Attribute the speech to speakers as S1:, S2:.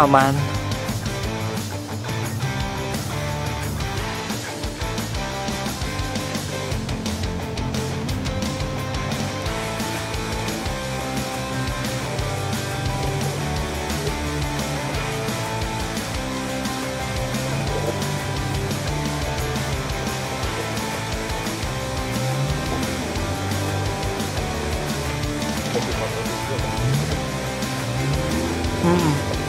S1: aman Hmm.